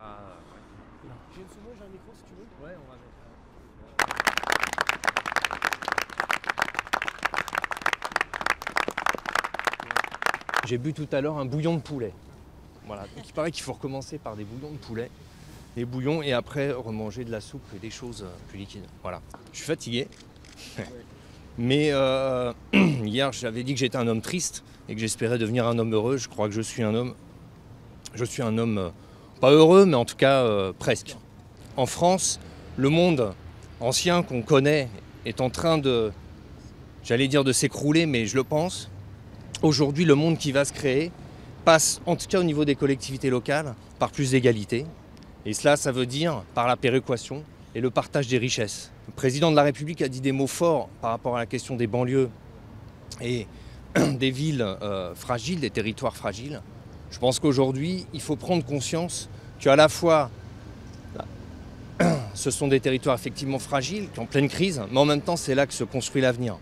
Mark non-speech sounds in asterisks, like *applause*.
J'ai une soumo, j'ai un micro si tu veux. Ouais, on va mettre. J'ai bu tout à l'heure un bouillon de poulet. Voilà, donc il paraît qu'il faut recommencer par des bouillons de poulet, des bouillons et après remanger de la soupe et des choses euh, plus liquides. Voilà. Je suis fatigué. Mais euh, *clears throat* hier, j'avais dit que j'étais un homme triste et que j'espérais devenir un homme heureux. Je crois que je suis un homme. Je suis un homme euh, pas heureux, mais en tout cas euh, presque. En France, le monde ancien qu'on connaît est en train de, j'allais dire de s'écrouler, mais je le pense. Aujourd'hui, le monde qui va se créer passe, en tout cas au niveau des collectivités locales, par plus d'égalité. Et cela, ça veut dire par la péréquation et le partage des richesses. Le président de la République a dit des mots forts par rapport à la question des banlieues et *clears throat* des villes euh, fragiles, des territoires fragiles. Je pense qu'aujourd'hui, il faut prendre conscience qu'à la fois, ce sont des territoires effectivement fragiles, qui sont en pleine crise, mais en même temps, c'est là que se construit l'avenir.